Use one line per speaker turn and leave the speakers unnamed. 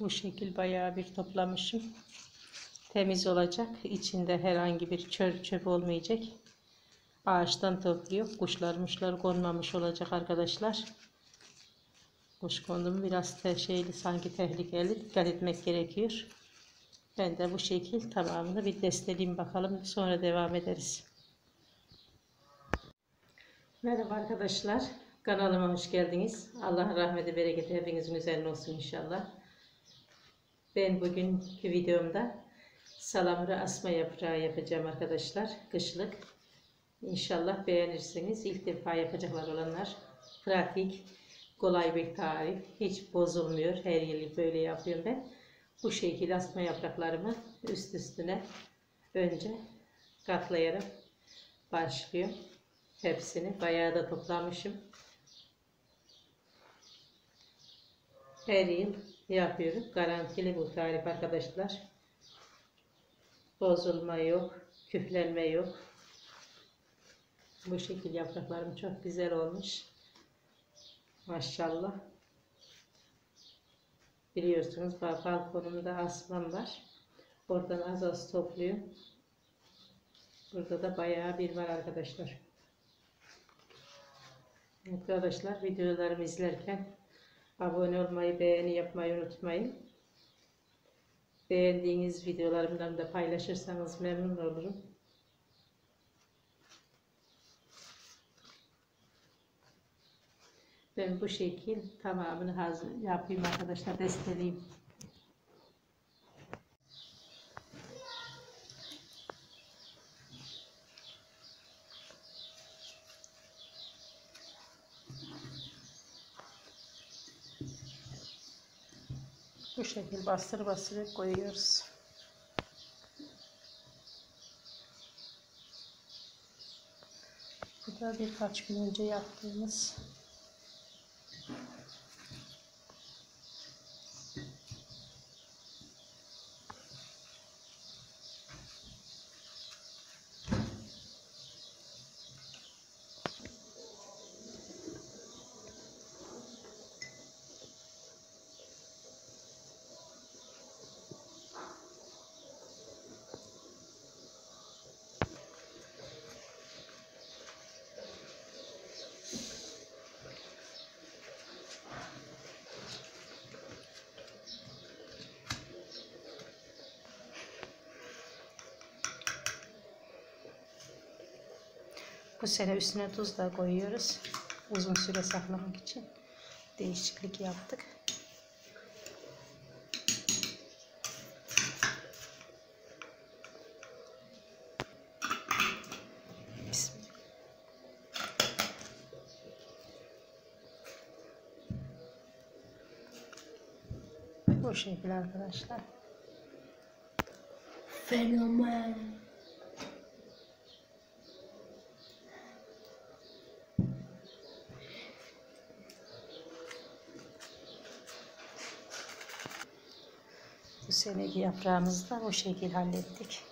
Bu şekil bayağı bir toplamışım. Temiz olacak. İçinde herhangi bir çöp çöp olmayacak. Ağaçtan topluyor. Kuşlar muşlar konmamış olacak arkadaşlar. Kuş kondu biraz te şeyli sanki tehlikeli. Dikkat etmek gerekiyor. Ben de bu şekil tamamını bir desteleyeyim bakalım. Sonra devam ederiz. Merhaba arkadaşlar. Kanalıma hoş geldiniz. Allah'ın rahmeti bereketi hepinizin üzerine olsun inşallah. Ben bugünkü videomda salamura asma yaprağı yapacağım arkadaşlar. Kışlık. İnşallah beğenirsiniz. İlk defa yapacaklar olanlar. Pratik, kolay bir tarif. Hiç bozulmuyor. Her yıl böyle yapıyorum ben. Bu şekilde asma yapraklarımı üst üstüne önce katlayarak başlıyorum. Hepsini bayağı da toplamışım. Her yıl yapıyorum. Garantili bu tarif arkadaşlar. Bozulma yok, küflenme yok. Bu şekil yapraklarım çok güzel olmuş. Maşallah. Biliyorsunuz balkonumda asmam var. Oradan az az topluyorum. Burada da bayağı bir var arkadaşlar. Arkadaşlar videolarımı izlerken abone olmayı, beğeni yapmayı unutmayın. Beğendiğiniz videolarımdan da paylaşırsanız memnun olurum. Ben bu şekil tamamını hazır yapayım arkadaşlar desteleyeyim. Bu şekil bastır bastır koyuyoruz. Bu da birkaç gün önce yaptığımız Bu sene üstüne tuz da koyuyoruz. Uzun süre saklamak için değişiklik yaptık. Bu şekilde arkadaşlar.
Fenomen.
Bu seneki yaprağımızı da o şekil hallettik.